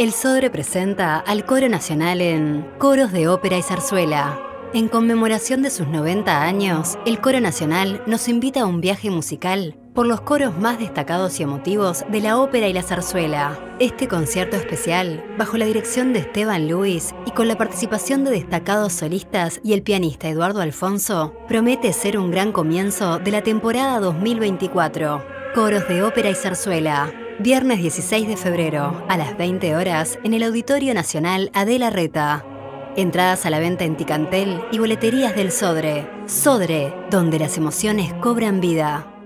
El Sodre presenta al Coro Nacional en Coros de Ópera y Zarzuela. En conmemoración de sus 90 años, el Coro Nacional nos invita a un viaje musical por los coros más destacados y emotivos de la ópera y la zarzuela. Este concierto especial, bajo la dirección de Esteban Luis y con la participación de destacados solistas y el pianista Eduardo Alfonso, promete ser un gran comienzo de la temporada 2024. Coros de ópera y zarzuela. Viernes 16 de febrero, a las 20 horas, en el Auditorio Nacional Adela Reta. Entradas a la venta en Ticantel y boleterías del Sodre. Sodre, donde las emociones cobran vida.